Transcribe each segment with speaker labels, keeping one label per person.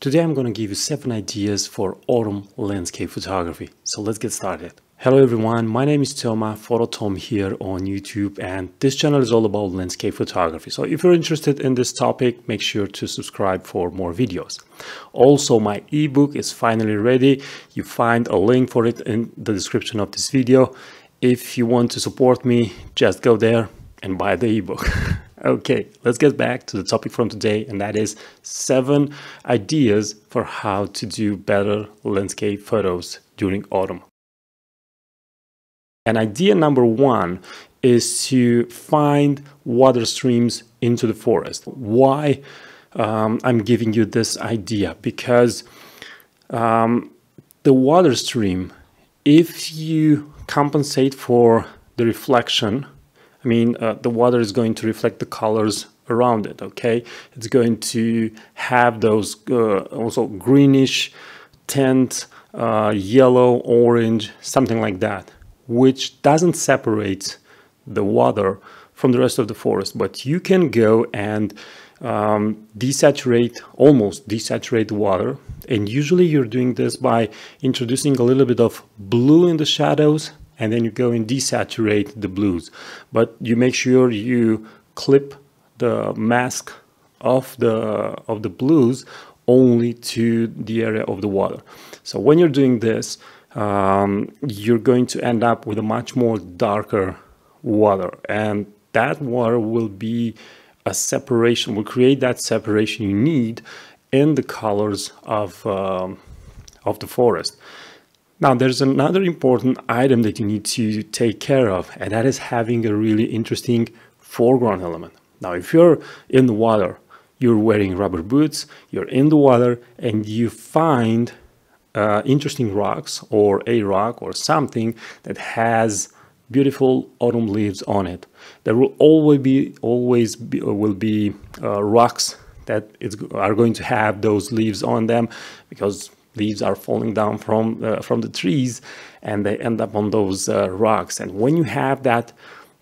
Speaker 1: Today I'm going to give you 7 ideas for autumn landscape photography. So let's get started. Hello everyone, my name is Toma, Phototom here on YouTube and this channel is all about landscape photography. So if you're interested in this topic, make sure to subscribe for more videos. Also, my ebook is finally ready. You find a link for it in the description of this video. If you want to support me, just go there and buy the ebook. Okay, let's get back to the topic from today, and that is seven ideas for how to do better landscape photos during autumn. And idea number one is to find water streams into the forest. Why um, I'm giving you this idea? Because um, the water stream, if you compensate for the reflection I mean, uh, the water is going to reflect the colors around it, okay? It's going to have those uh, also greenish tint, uh, yellow, orange, something like that, which doesn't separate the water from the rest of the forest. But you can go and um, desaturate, almost desaturate the water. And usually you're doing this by introducing a little bit of blue in the shadows and then you go and desaturate the blues. But you make sure you clip the mask of the of the blues only to the area of the water. So when you're doing this, um, you're going to end up with a much more darker water, and that water will be a separation. Will create that separation you need in the colors of um, of the forest. Now, there's another important item that you need to take care of, and that is having a really interesting foreground element. Now, if you're in the water, you're wearing rubber boots, you're in the water, and you find uh, interesting rocks or a rock or something that has beautiful autumn leaves on it. There will always be always be, will be uh, rocks that are going to have those leaves on them because leaves are falling down from uh, from the trees and they end up on those uh, rocks. And when you have that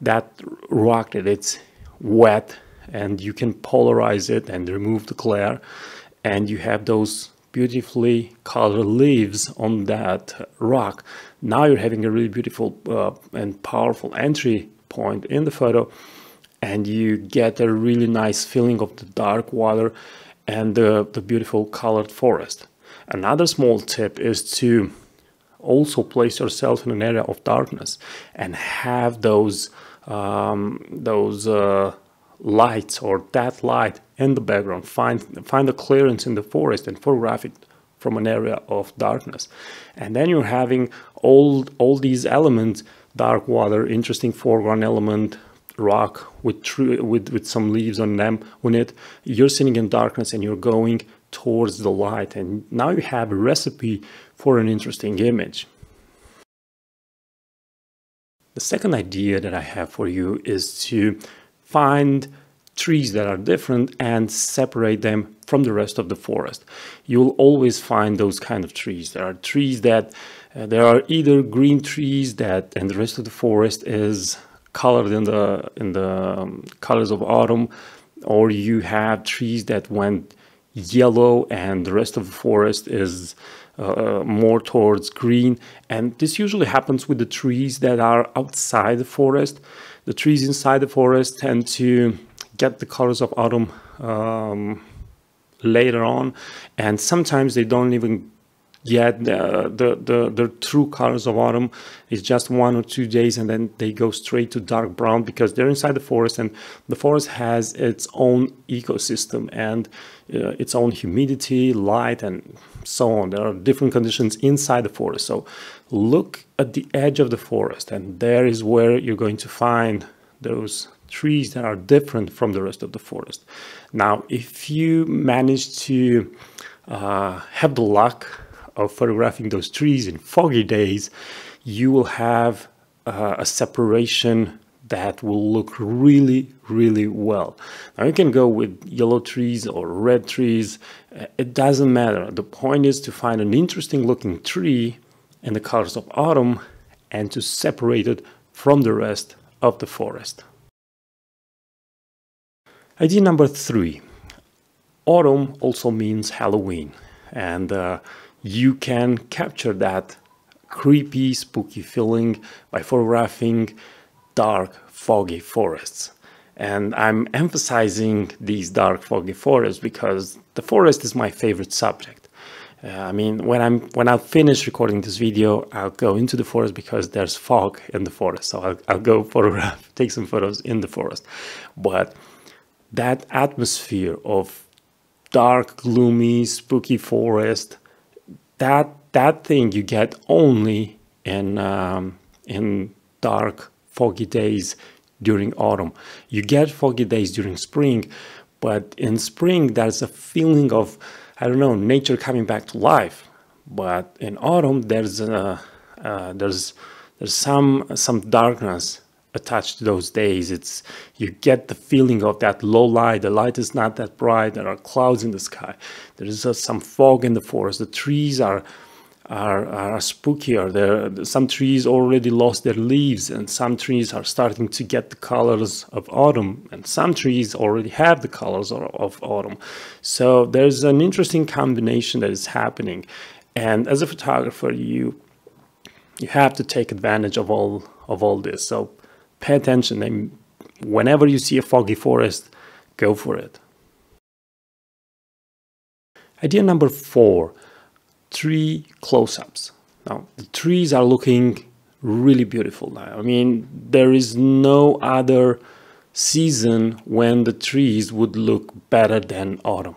Speaker 1: that rock that it's wet and you can polarize it and remove the glare and you have those beautifully colored leaves on that rock now you're having a really beautiful uh, and powerful entry point in the photo and you get a really nice feeling of the dark water and the, the beautiful colored forest Another small tip is to also place yourself in an area of darkness and have those um, those uh, lights or that light in the background. Find find a clearance in the forest and photograph it from an area of darkness. And then you're having all all these elements: dark water, interesting foreground element, rock with with with some leaves on them on it. You're sitting in darkness and you're going towards the light and now you have a recipe for an interesting image. The second idea that I have for you is to find trees that are different and separate them from the rest of the forest. You'll always find those kind of trees. There are trees that uh, there are either green trees that and the rest of the forest is colored in the in the um, colors of autumn or you have trees that went yellow and the rest of the forest is uh, more towards green. And this usually happens with the trees that are outside the forest. The trees inside the forest tend to get the colors of autumn um, later on. And sometimes they don't even yet the, the, the, the true colors of autumn is just one or two days and then they go straight to dark brown because they're inside the forest and the forest has its own ecosystem and uh, its own humidity, light and so on. There are different conditions inside the forest. So look at the edge of the forest and there is where you're going to find those trees that are different from the rest of the forest. Now, if you manage to uh, have the luck of photographing those trees in foggy days, you will have uh, a separation that will look really, really well. Now you can go with yellow trees or red trees. Uh, it doesn't matter. The point is to find an interesting looking tree in the colors of autumn and to separate it from the rest of the forest. Idea number three. autumn also means Halloween, and uh, you can capture that creepy, spooky feeling by photographing dark, foggy forests. And I'm emphasizing these dark, foggy forests because the forest is my favorite subject. Uh, I mean, when I'm when I finish recording this video, I'll go into the forest because there's fog in the forest. So I'll, I'll go photograph, take some photos in the forest. But that atmosphere of dark, gloomy, spooky forest, that that thing you get only in um, in dark, foggy days during autumn. You get foggy days during spring, but in spring there's a feeling of I don't know nature coming back to life. But in autumn there's a, uh, there's there's some some darkness attached to those days. It's you get the feeling of that low light. The light is not that bright. There are clouds in the sky. There is uh, some fog in the forest. The trees are are, are spookier. There, some trees already lost their leaves, and some trees are starting to get the colors of autumn, and some trees already have the colors of, of autumn. So there's an interesting combination that is happening, and as a photographer, you you have to take advantage of all of all this. So pay attention, and whenever you see a foggy forest, go for it. Idea number four tree close-ups. Now, the trees are looking really beautiful now. I mean, there is no other season when the trees would look better than autumn.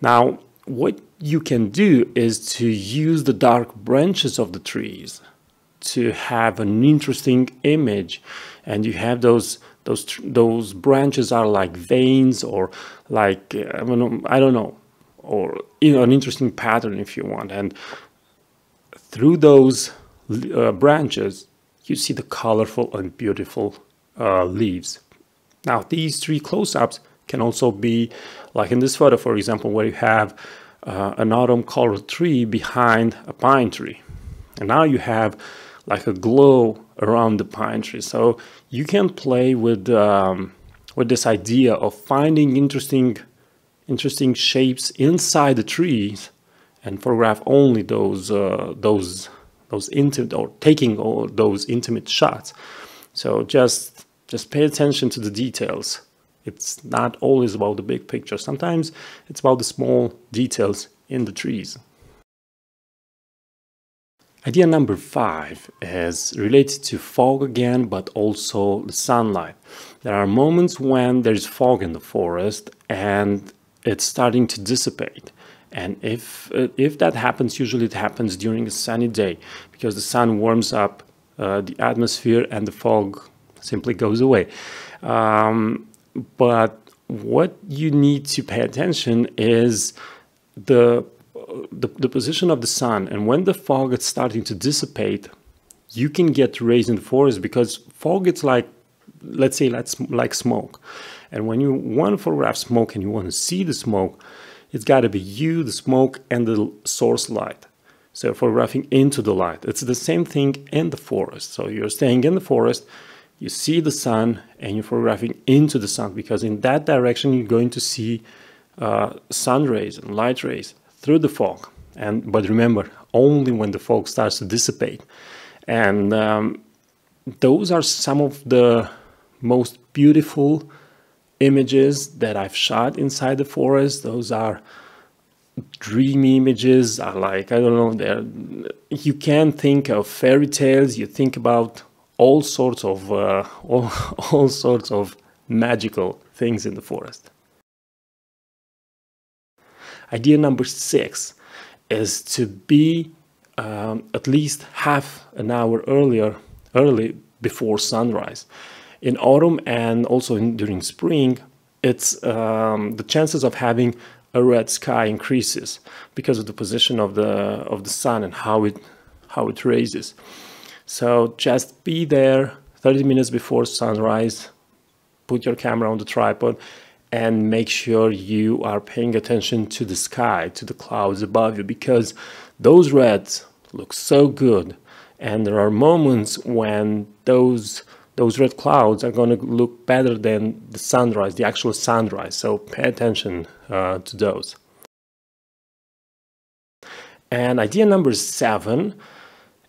Speaker 1: Now, what you can do is to use the dark branches of the trees to have an interesting image and you have those those those branches are like veins or like I don't know, I don't know or you know, an interesting pattern if you want. And through those uh, branches, you see the colorful and beautiful uh, leaves. Now, these three close-ups can also be, like in this photo, for example, where you have uh, an autumn colored tree behind a pine tree. And now you have like a glow around the pine tree. So you can play with, um, with this idea of finding interesting interesting shapes inside the trees and photograph only those uh, those those intimate or taking all those intimate shots. So just just pay attention to the details. It's not always about the big picture. Sometimes it's about the small details in the trees. Idea number five is related to fog again, but also the sunlight. There are moments when there is fog in the forest and it's starting to dissipate. And if, uh, if that happens, usually it happens during a sunny day because the sun warms up uh, the atmosphere and the fog simply goes away. Um, but what you need to pay attention is the, the, the position of the sun. And when the fog is starting to dissipate, you can get rays in the forest because fog it's like let's say that's like smoke and when you want to photograph smoke and you want to see the smoke, it's got to be you, the smoke, and the source light. So photographing into the light. It's the same thing in the forest. So you're staying in the forest, you see the sun, and you're photographing into the sun because in that direction you're going to see uh, sun rays and light rays through the fog. And but remember, only when the fog starts to dissipate. And um, those are some of the most beautiful images that I've shot inside the forest. Those are dreamy images. I like, I don't know, they're, you can think of fairy tales. You think about all sorts of, uh, all, all sorts of magical things in the forest. Idea number six is to be um, at least half an hour earlier, early before sunrise in autumn and also in, during spring, it's um, the chances of having a red sky increases because of the position of the of the sun and how it how it raises. So just be there 30 minutes before sunrise, put your camera on the tripod and make sure you are paying attention to the sky, to the clouds above you because those reds look so good and there are moments when those those red clouds are going to look better than the sunrise, the actual sunrise. So pay attention uh, to those. And idea number seven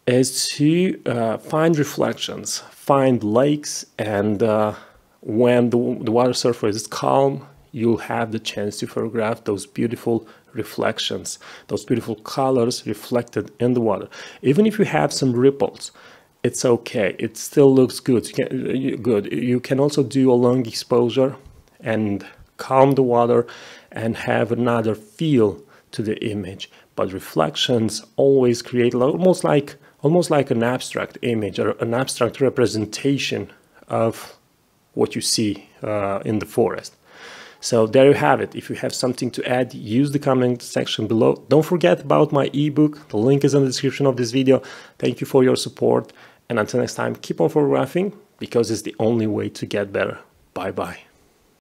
Speaker 1: is to uh, find reflections, find lakes, and uh, when the, the water surface is calm, you'll have the chance to photograph those beautiful reflections, those beautiful colors reflected in the water. Even if you have some ripples, it's okay. It still looks good. You can, good. You can also do a long exposure and calm the water and have another feel to the image. But reflections always create almost like almost like an abstract image or an abstract representation of what you see uh, in the forest. So there you have it. If you have something to add, use the comment section below. Don't forget about my ebook. The link is in the description of this video. Thank you for your support. And until next time, keep on photographing because it's the only way to get better. Bye bye.